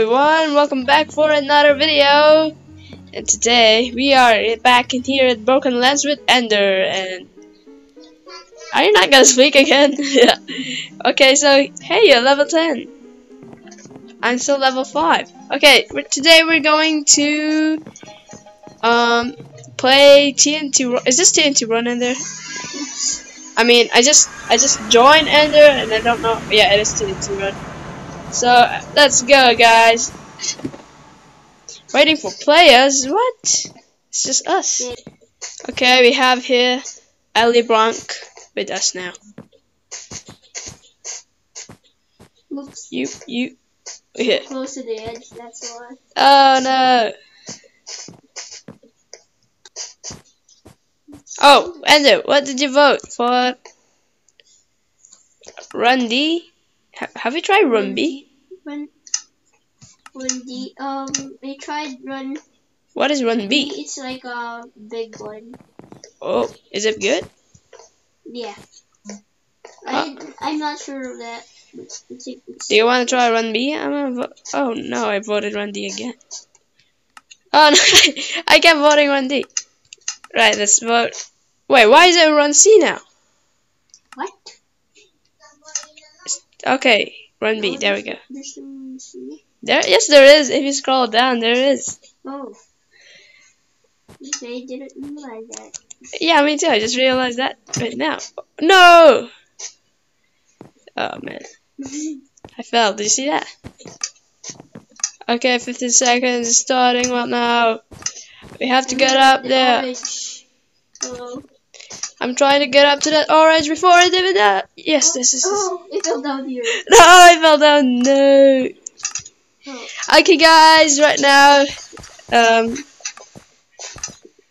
everyone, welcome back for another video. And today we are back in here at Broken Lens with Ender and are you not gonna speak again? yeah. Okay, so hey, you're level 10. I'm still level 5. Okay, today we're going to um play TNT. Is this TNT Run Ender? I mean, I just I just joined Ender and I don't know. Yeah, it is TNT Run. So let's go, guys. Waiting for players? What? It's just us. Okay, we have here Ellie Blanc with us now. Looks You, you, yeah. close to the edge, that's why. Oh no. Oh, Ender, what did you vote for? Run D? Ha have you tried Run B? When, when the, um, I tried run, What is Run B? it's like a big one. Oh, is it good? Yeah. I, I'm not sure of that. It's, it's, it's, Do you want to try Run B? I'm gonna vo- Oh no, I voted Run D again. Oh no, I kept voting Run D. Right, let's vote. Wait, why is it Run C now? what? Okay, Run B. There we go. There, yes, there is. If you scroll down, there is. Oh. Okay, didn't realize that. Yeah, me too. I just realized that right now. No. Oh man, I fell. Did you see that? Okay, 15 seconds starting. What now? We have to get up there. orange. Oh. I'm trying to get up to that orange before I do that. Yes, this is. Oh, it fell down here. No, I fell down. No. Oh. Okay, guys, right now, um,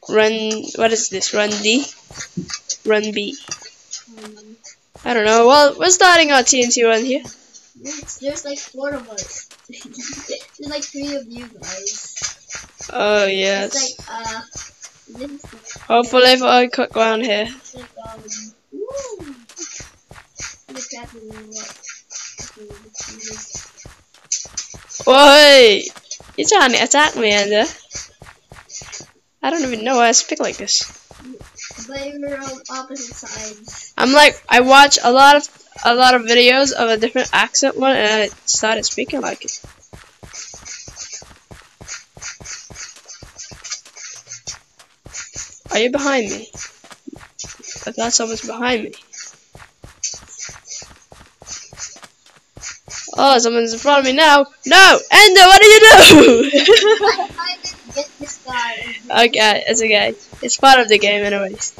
run. What is this? Run D. Run B. Um, I don't know. Well, we're starting our TNT run here. there's, there's like four of us. there's like three of you guys. Oh It's yes. like, uh, this is like, Hopefully, if I cut ground here. Wait, you're trying to attack me, Ender. I don't even know why I speak like this. I'm like, I watch a lot of a lot of videos of a different accent one, and I started speaking like it. Are you behind me? I thought someone's behind me. Oh, someone's in front of me now. No, Ender, what do you do? Okay, it's okay. It's part of the game, anyways.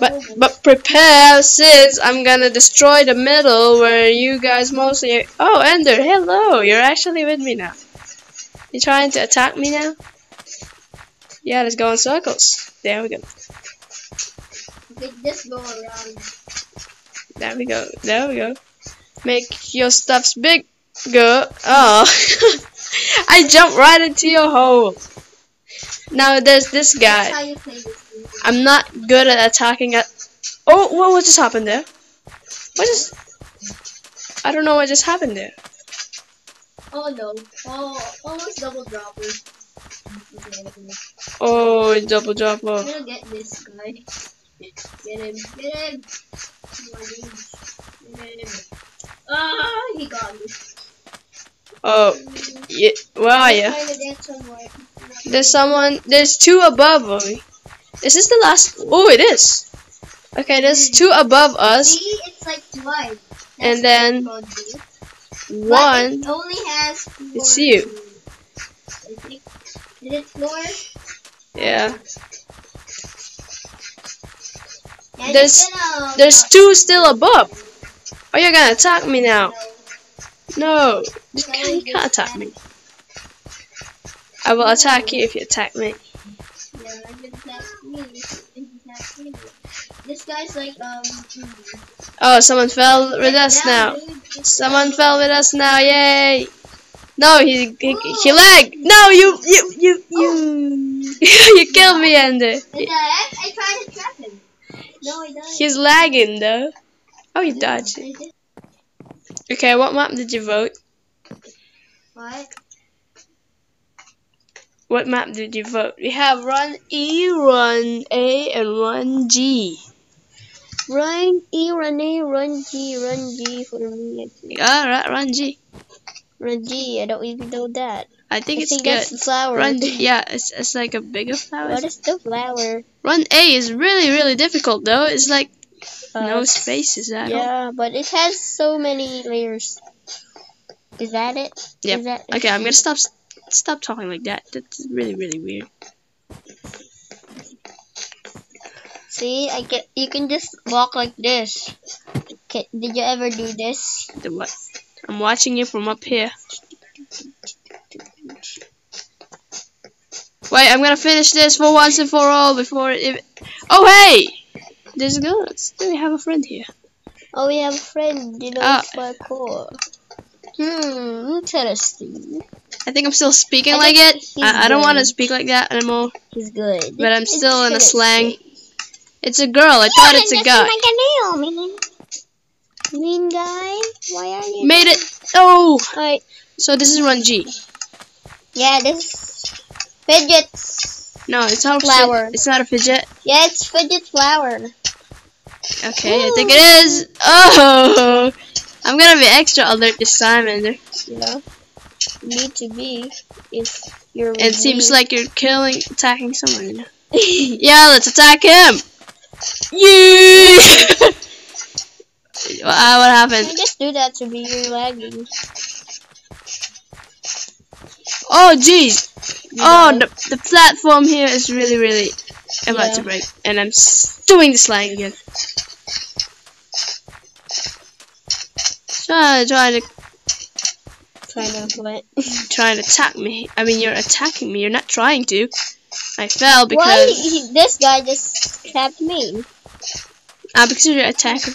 But but prepare since I'm gonna destroy the middle where you guys mostly. Oh, Ender, hello! You're actually with me now. You trying to attack me now? Yeah, let's go in circles. There we go. okay, just go around. There we go. There we go. Make your stuffs big. Go. Oh, I jumped right into your hole. Now there's this guy. how you play this game. I'm not good at attacking at. Oh, what, what just happened there? What just? I don't know what just happened there. Oh no. Oh, oh almost double dropper. Oh, double drop. I'm Oh. gonna get this guy. Get him. Get him. Get him. Ah, he got me. oh, yeah, where are you? Try to get somewhere. There's someone. There's two above me. Is this the last? Oh, it is. Okay, there's two above us. See, it's like twice. And then called B. But One. only has. It's you. Is it? Yeah. Yeah, There's- gonna, There's two still above. Oh, you're gonna attack me now? No, you can't, you can't attack me. I will attack you if you attack me. Yeah, I'm gonna attack me. Attack me. This guy's like um. Oh, someone fell with us now. Someone fell with us now. Yay! No, he he, he lagged. No, you you you you you killed me, Ender. I, tried to trap him. No, I died. He's lagging though. Oh, you dodged it. Okay, what map did you vote? What? What map did you vote? We have run E, run A, and run G. Run E, run A, run G, run G for me. Alright, run G. Run G, I don't even know that. I think I it's think good. that's the flower. Run yeah, it's, it's like a bigger flower. What is the flower? Run A is really, really difficult though. It's like Uh, no spaces at all. Yeah, but it has so many layers. Is that it? That Okay, I'm gonna stop stop talking like that. That's really, really weird. See, I get. You can just walk like this. Okay, did you ever do this? The what? I'm watching you from up here. Wait, I'm gonna finish this for once and for all before it. Oh hey, there's girls. We have a friend here. Oh, we have a friend. You know, Ah. it's parkour. Hmm, interesting. I think I'm still speaking like it. I, I don't want to speak like that anymore. He's good. But I'm still in a slang. It's a girl. I thought it's a guy. Mean. Mean guy, why are you? Made it. Oh, Alright, so this is run G. yeah, this fidgets. No, it's not a Flower. Fidget. It's not a fidget. Yeah, it's fidget flower. Okay, I think it is. Oh, I'm gonna be extra alert this time, and Yeah, need to be if you're. It seems like you're killing, attacking someone. Yeah, let's attack him. Yeah. uh, what happened? I just do that to be you're lagging. Oh, jeez. You Oh, know? the, the platform here is really, really about Yeah. to break, and I'm s- doing the slide again. Try, trying to Trying to what? trying to attack me. I mean, you're attacking me. You're not trying to. I fell Why because he, this guy just trapped me? ah because you're attacking.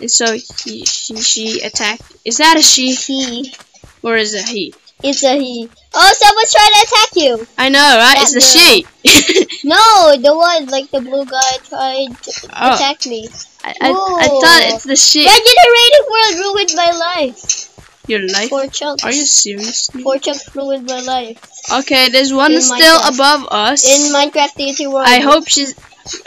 And so he, she, she attacked. Is that a she He. or is it he? It's a he. Oh, someone's trying to attack you. I know, right? It's the That she. No, the one like the blue guy tried to Oh. attack me. I, I, I thought it's the she. Regenerated world ruined my life. Your life? Four chunks. Are you serious? Four chunks ruined my life. Okay, there's one In still Minecraft. above us. In Minecraft Deity World. I hope she's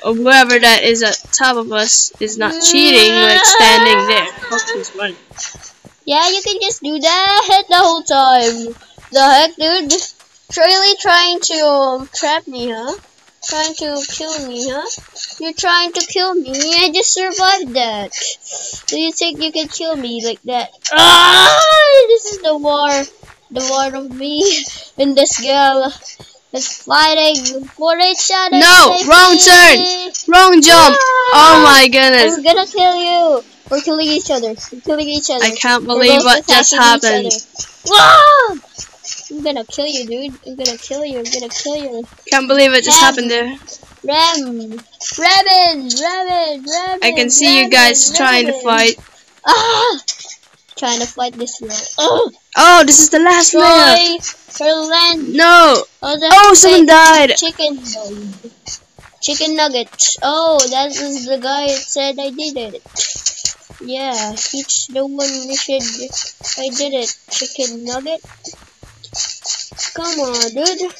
whoever that is at top of us is not cheating, like standing there. Hope she's running. Yeah, you can just do that the whole time. The heck, dude? Really trying to um, trap me, huh? Trying to kill me, huh? You're trying to kill me. I just survived that. Do you think you can kill me like that? Ah! This is the war. The war of me and this girl is fighting for each other. No, wrong turn. Wrong jump. Oh my goodness. I'm gonna kill you. We're killing each other. We're killing each other. I can't believe what just happened. Ah! I'm gonna kill you, dude. I'm gonna kill you. I'm gonna kill you. Can't believe it just Yeah. happened there. Ram! Rabbit! Rabbit! Rabbit! I can see you guys trying to fight. Ah! Trying to fight this girl. Oh! Oh, this is the last layer. Troy! Her land. No. Oh, Oh, someone died. Chicken. Chicken nuggets. Oh, that was the guy that said I did it. Yeah, teach the one mission. I did it. Chicken nugget. Come on, dude.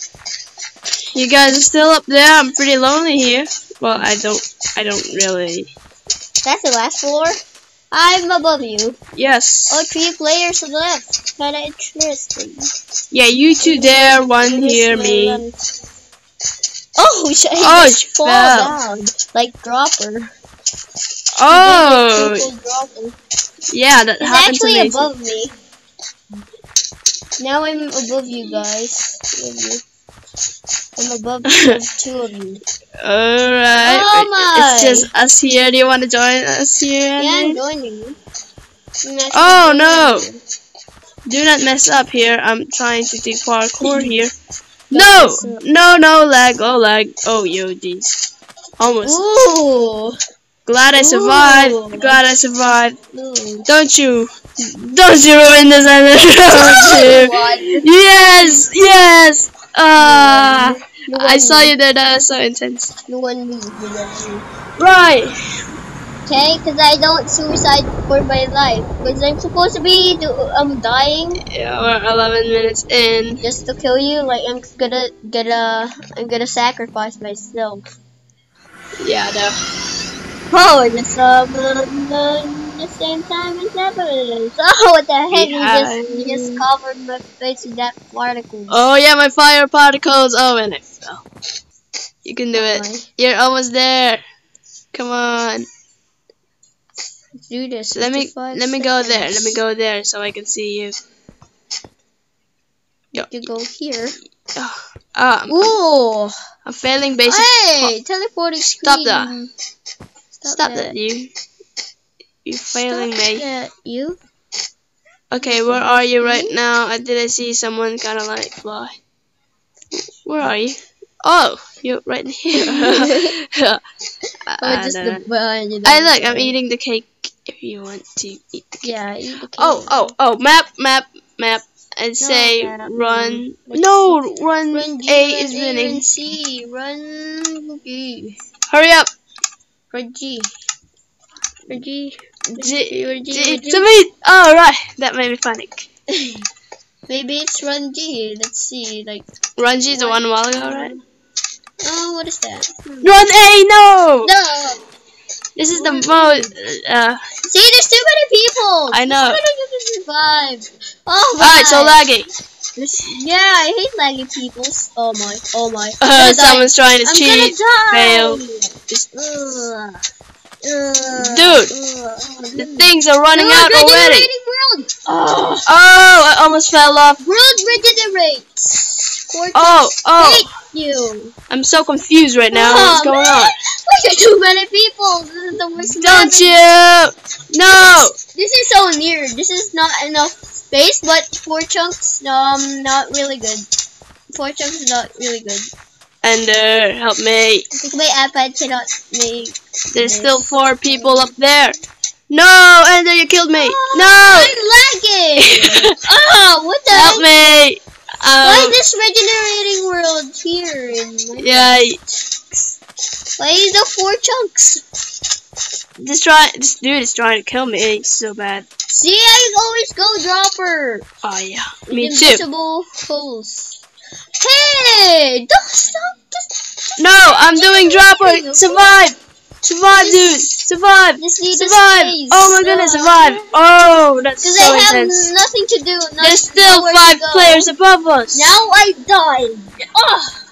You guys are still up there. I'm pretty lonely here. Well, I don't. I don't really. That's the last floor. I'm above you. Yes. Oh, three players left. Kinda interesting. Yeah, you two there, one here, me. Oh, she Oh, just she fall fell. down like dropper. Oh, yeah, that He's happened to actually me. above me. Now I'm above you guys. Two of you. I'm above two of you. Alright. Oh my. It's just us here. Do you want to join us here? Yeah, I'm joining you. Oh, no. Do not mess up here. I'm trying to do parkour here. No! No, no, lag. Oh, lag. Oh, yo, geez. Almost. Ooh. Glad I survived. Ooh. Glad I survived. Ooh. Don't you. Don't you ruin this island. Don't you. One. Yes! Yes! Ah. You I saw you there. That was so intense. You won me. You. Right. okay? Because I don't suicide for my life. Because I'm supposed to be do, um dying Yeah, we're 11 minutes in. just to kill you. Like I'm gonna gonna I'm gonna sacrifice myself. Yeah, no. Oh, just um uh, the same time as evidence. Oh, what the heck? You just you just covered my face with that particle. Oh yeah, my fire particles. Oh, and I fell. You can do it. You're almost there. Come on. Let's do this. Let me 55 let me go there. Let me go there so I can see you. Yo. You go here. Oh, um, I'm, Ooh! I'm failing basic. Hey! Teleporting screen. Stop that. Stop that, you. You failing me. You? Okay, where are you right now? I did I see someone kind of like fly. Where are you? Oh, you're right here. I, I just the know. I look. I'm eating the cake. If you want to eat the cake. Yeah, eat the oh, cake. Oh, oh, oh! Map, map, map. And say map. run. No, run. Run G, A run is A, winning. Run C, run G. Hurry up. Run G. Run G. G, G, G, run to me. Oh, right. That made me panic. Maybe it's run G. Let's see. Like, Run G's the one while ago, right? oh, what is that? Hmm. Run A, no! No! This is the most. Uh, See, there's too many people! I know. How I gonna survive? Oh my! Alright, so laggy. This- Yeah, I hate laggy people. Oh my, oh my. Uh, I'm die. someone's trying to I'm cheat. gonna die! Fail. Ugh. Dude, The things are running Look, out already. Oh. Oh, I almost fell off. World regenerates! Cortex, Oh, oh. hate you! I'm so confused right now. Oh, What's going man. on? Are too many people? This is the worst Don't you? No! This is so weird. This is not enough space, but four chunks, um, not really good. Four chunks is not really good. Ender, help me. My iPad cannot make. There's still four people up there. No, Ender, you killed me. No! I'm lagging! oh, what the Help heck? me. Why Um, is this regenerating world here? In yeah, Why is the four chunks? this try, this dude is trying to kill me. So bad. See, I always go dropper. Oh yeah, me too. Invisible holes. Hey. Just, No, I'm doing dropper. Survive, survive, dude, survive, survive. Oh my goodness, survive. Oh, that's Because so I have intense. nothing to do. There's still five players above us. Now I died. Oh,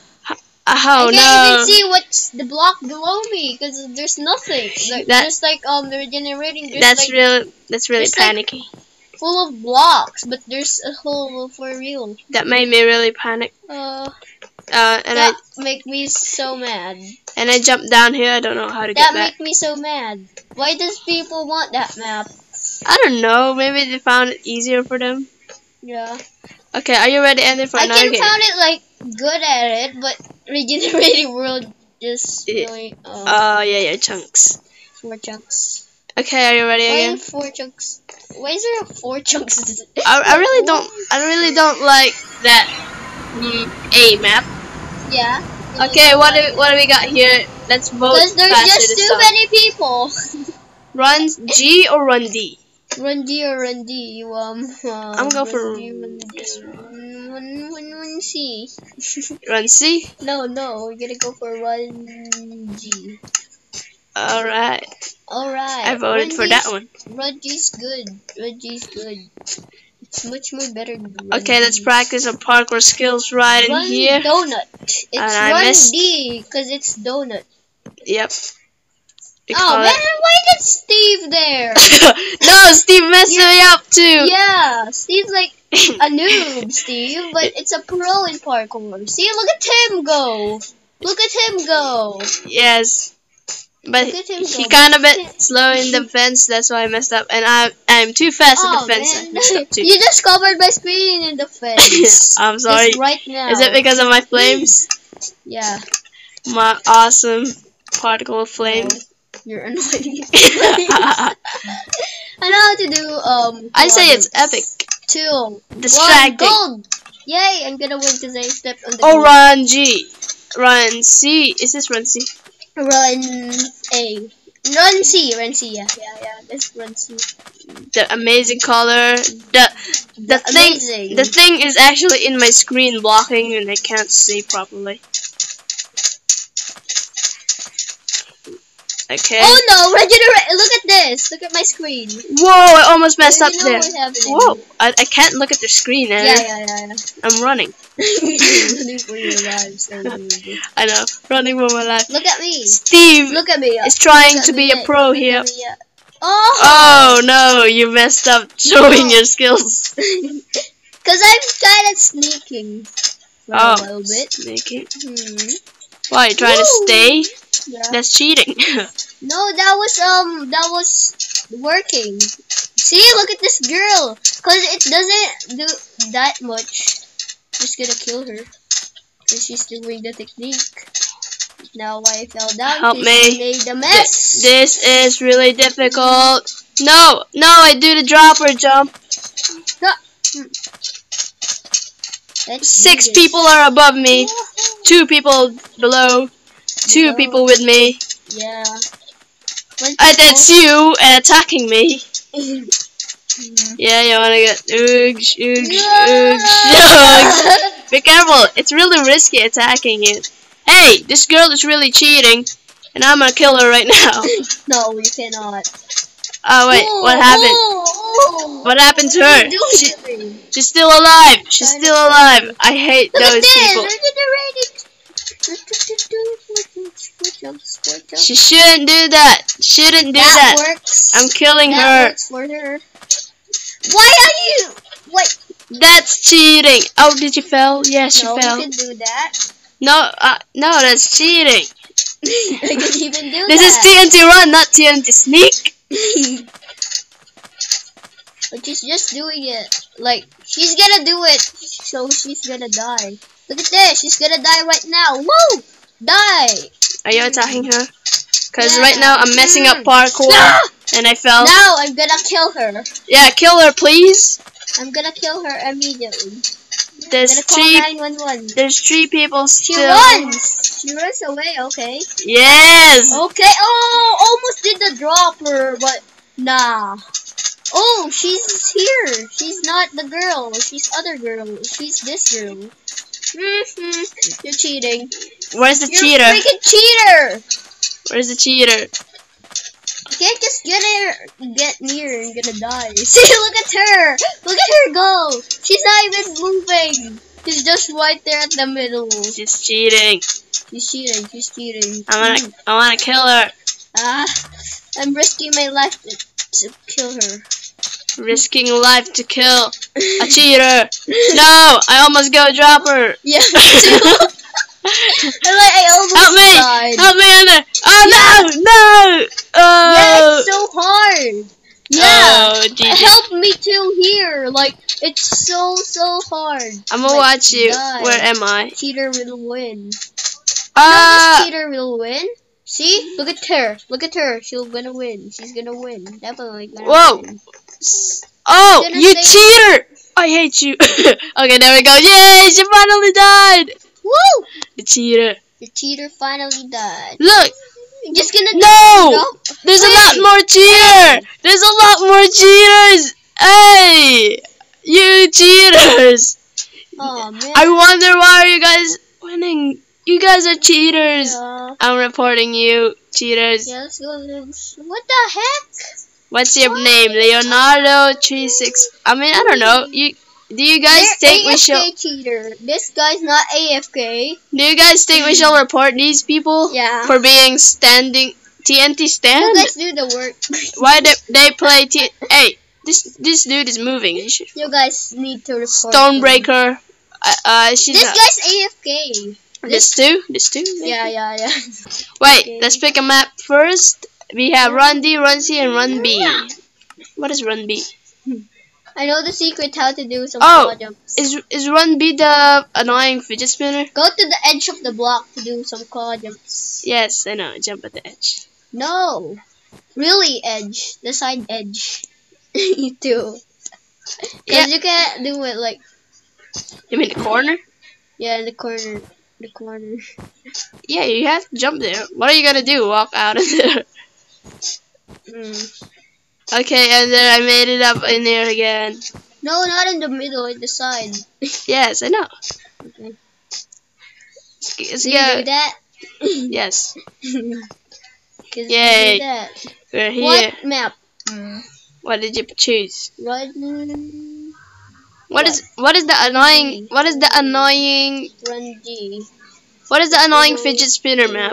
Oh I can't no. even see what's the block below me because there's nothing. Like, That- just like um, the regenerating. That's like real. That's really there's like- panicky. full of blocks, but there's a hole for real. That made me really panic. Uh, Uh, and I that make me so mad. and I jumped down here. I don't know how to That get back. That make me so mad. Why does people want that map? I don't know. Maybe they found it easier for them. Yeah. Okay, are you ready to end it for I another can game? found it like good at it, but regenerating world just really uh, Oh yeah, yeah, chunks. four chunks. Okay, are you ready Why again? four chunks? Why is there four chunks? I, I really don't. I really don't like that mm, A map. Yeah. Okay, what do what do we got here? Let's vote Because there's just too time. many people. Run G or run D? Run D or run D, you um. Uh, I'm going for run D, run D, run, run, run, run C. Run C. No, no, we're gonna go for run G. All right, All right. I voted for that one. Run G's good. Run G's good. It's much more better. Run Okay, let's practice our parkour skills right in here. donut. It's And I run missed. D because it's donut. Yep. Oh man, why did Steve there? no, Steve messed me up too. yeah, Steve's like a noob, Steve, but it's a pro in parkour. See, look at him go. Look at him go. Yes. But he kind of bit slow in defense, that's why I messed up. And I I'm too fast in Oh, defense. I messed up too. you just covered my screen in the fence. I'm sorry. Just right now. Is it because of my flames? Yeah. My awesome particle of flame. You're annoying. I know how to do um. I say it's epic. Two. Distracting. One, gold. Yay! I'm gonna win because I stepped on the. Oh, gold. run G. Run C. Is this run C? Run A. Run C, run C, yeah, yeah, yeah. Let's run C. The amazing color. The the thing Amazing. the thing is actually in my screen blocking and I can't see properly. Okay. Oh no, regenerate! Look at this. Look at my screen. Whoa! I almost messed up know there. Whoa! I, I can't look at the screen. eh? Yeah, yeah, yeah, yeah. I'm running. Running for your lives. I know. Running for my life. Look at me. Steve Look at me. is trying to be a pro Look here. me. Oh! Oh no! You messed up showing your skills. Because I'm kind of sneaking. For Oh. a little bit. Sneaky. Hmm. Why? You trying to stay? Yeah. That's cheating. No, that was um, that was working. See, look at this girl. Cause it doesn't do that much. Just gonna kill her. Cause she's doing the technique. Now I fell down. Help me. Made a Th- mess. this is really difficult. No, no, I do the dropper jump. Let's Six people are above me. Two people below. Two people with me. Yeah. One Uh, that's you uh, attacking me. Yeah, you wanna get oogs, oogs, Yeah. oogs. Be careful, it's really risky attacking it. Hey, this girl is really cheating, and I'm gonna kill her right now. no, you cannot. Oh wait, Oh, what happened? oh, oh. What happened to her? She, she's still alive. She's still alive. I hate Look those people. Regenerated! Four jumps, four. She shouldn't do that. Shouldn't do that, that. works. I'm killing that her. works for her. Why are you? Wait, That's cheating. Oh, did you fail? Yes, she no, fell. you can do that. No, uh, no, that's cheating. I can even do This is. TNT run, not TNT sneak. but she's just doing it. Like, she's gonna do it, so she's gonna die. Look at this, she's gonna die right now. Woo! Die! Are you attacking her? Cause Yeah. right now I'm messing up Mm. parkour Ah! and I fell. No, I'm gonna kill her. Yeah, kill her, please. I'm gonna kill her immediately. There's I'm gonna call three. There's three people still. She runs! She runs away, okay. Yes. Okay, oh, almost did the dropper, but nah. Oh, she's here. She's not the girl. She's other girl. She's this girl. hmm You're cheating. Where's the You're cheater? a freaking cheater. Where's the cheater? You can't just get her, get near and gonna die. See, look at her. Look at her go. She's not even moving. She's just right there at the middle. She's cheating. She's cheating. She's cheating. I wanna, I wanna kill her. Ah, I'm risking my life to, to kill her. Risking life to kill a cheater. No, I almost go drop her. Yeah, me too. I like I almost Help me! died. Help me there! Oh no! No! Oh! Yeah, it's so hard. Yeah. Oh, GG. Help me too here. Like it's so so hard. I'm gonna Like, watch you. die. Where am I? Cheater will win. No, Ah! cheater will win. See? Look at her. Look at her. She'll gonna win. She's gonna win. Definitely gonna Whoa. win. Oh, you cheater! I hate you. okay, there we go. Yay! She finally died. Woo! The cheater. The cheater finally died. Look. Just gonna No. There's a lot more cheater. There's a lot more cheaters. Hey, you cheaters! Oh man. I wonder why are you guys winning? You guys are cheaters. Yeah. I'm reporting you, cheaters. Yeah, let's go. What the heck? What's your name? Leonardo three six. I mean, I don't know. You do you guys They're think we AFK should? cheater. This guy's not AFK. Do you guys think we shall report these people Yeah. for being standing TNT You stand? guys do the work. Why they they play T? Hey, this this dude is moving. You should- you guys need to report. Stonebreaker. Uh, uh she's This guy's AFK. This too? This maybe? Yeah, yeah, yeah. Wait, Okay. let's pick a map first. We have Run D, Run C, and Run B. What is Run B? I know the secret how to do some Oh. jumps. Is is Run B the annoying fidget spinner? Go to the edge of the block to do some claw jumps. Yes, I know. Jump at the edge. No. Really edge. The side edge. you do. Because Yeah. you can't do it like, You mean the corner? yeah, in the corner. The corner. Yeah, you have to jump there. What are you gonna do? Walk out of there? Mm. Okay, and then I made it up in there again. No, not in the middle, in the side. Yes, I know. Okay. Let's go. you do that? Yes, Yay. You do that. we're here. What map? What did you choose? Run, What is what is the annoying what is the annoying run D. what is the annoying fidget spinner map?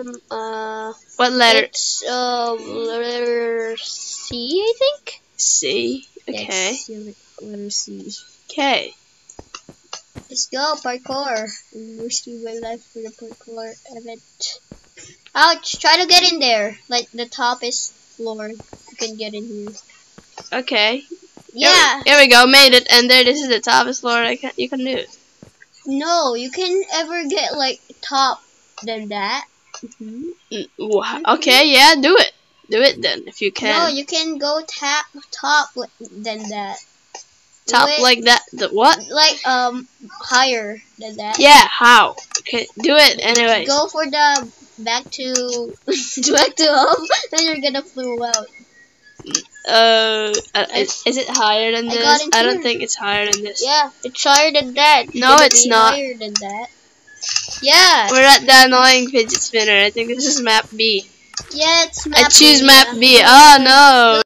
Um, uh, What letter? it's uh, letter C, I think. C. Okay. Yes, letter C. Okay. Let's go, parkour. Risking my life for the parkour event. Ouch! Try to get in there. Like the top is floor. You can get in here. Okay. Here we- Yeah. Here we go. Made it. And there. This is the toughest floor I can. You can do it. No, you can ever get like top than that. Mm, Okay. Yeah. Do it. Do it then if you can. No, you can go tap top than that. Do Top it, like that. The what? like um higher than that. Yeah. How? Okay. Do it anyway. Go for the back to back to home. Then you're gonna flew out. Uh, uh, is, is it higher than I this? I don't here. think it's higher than this. Yeah, it's higher than that. No, gonna it's not. Higher than that. Yeah. We're at the annoying fidget spinner. I think this is map B. Yeah, it's I map choose B, map yeah. B. Oh no.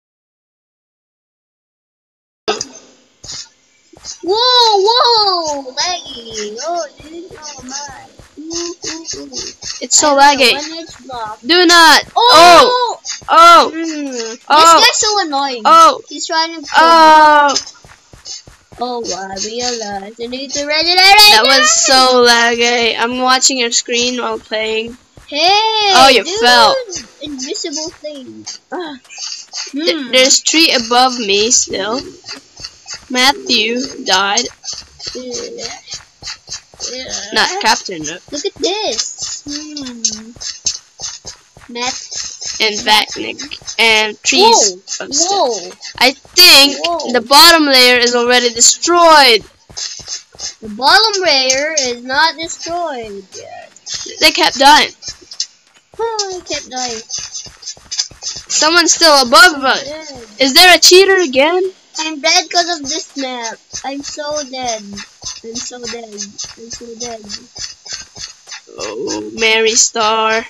Whoa, whoa, laggy. Oh, dude, oh my. Ooh, ooh, ooh. It's so I laggy. One inch block. Do not. Oh, Oh. Mm. Oh. This guy's so annoying. Oh. He's trying to. kill me. Oh. I realized I need to that That was so laggy. I'm watching your screen while playing. Hey. Oh, you dude, fell. Invisible thing. Ah. Th- Hmm. there's three above me still. Matthew died. Yeah. Yeah. Not Captain Look at this. Hmm. Matt. And Vacnick. And trees. Whoa. Oh, of stuff. Whoa. I think Whoa. the bottom layer is already destroyed. The bottom layer is not destroyed yet. They kept dying. Oh, I kept dying. Someone's still above us. Is there a cheater again? I'm dead because of this map. I'm so dead. I'm so dead. I'm so dead. Oh, Mary Star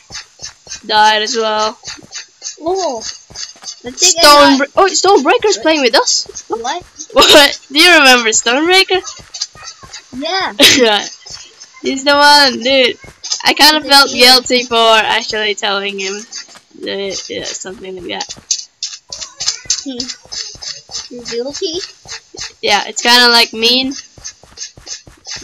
died as well. Oh. I think I Stone. oh, Stonebreaker's playing with us. What? What? Do you remember Stonebreaker? Yeah. He's the one, dude. I kind of felt guilty for actually telling him that, yeah, something like that. Hmm. Guilty? Yeah, it's kind of like mean.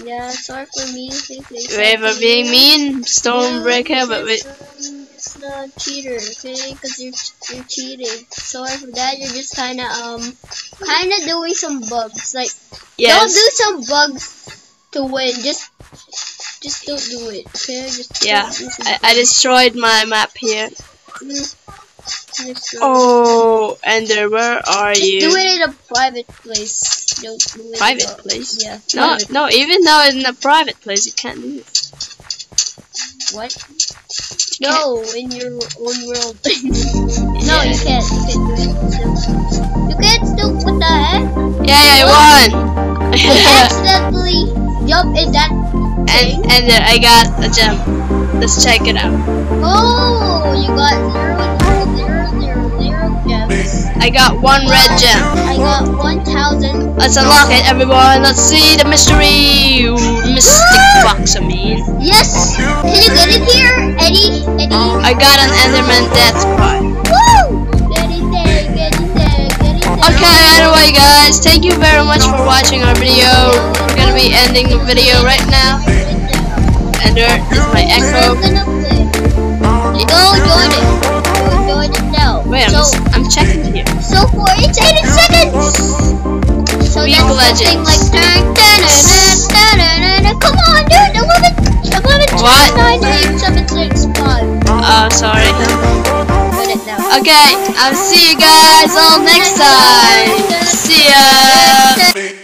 Yeah, sorry for me. Think they We were being mean, Stonebreaker, but we, It's not cheater, okay? Because you're, you're cheating. Sorry for that. You're just kind of, um, kind of doing some bugs. Like, don't do some bugs to win. Just, just don't do it, okay? Just yeah. I, I destroyed my map here. bugs. Oh, Ender, where are Just you? do it in a private place. Don't do it Private a- place? Yeah. No, private. no, even though it's in a private place, you can't do it. What? No, in your own world. no, Yeah. you can't. You can't do it. Still. You can't still. What the heck? Yeah, yeah, I won! Accidentally jump in that. and, and there, I got a gem. Let's check it out. Oh, you got zero, I got one red gem. I got one thousand. Let's unlock it, everyone. Let's see the mystery. Mystic box, I mean. Yes. Can you get in here, Eddie? Eddie. I got an Enderman death spot. Woo! Get in there. Get in there. Get in there. Okay, anyway, guys, thank you very much for watching our video. We're gonna be ending the video right now. Ender is my We're Mobile Legends. Like, Come on, dude! 11, 11, what? 9, 8, 7, 6, 5. Oh, sorry. Okay, I'll see you guys all next time. See ya!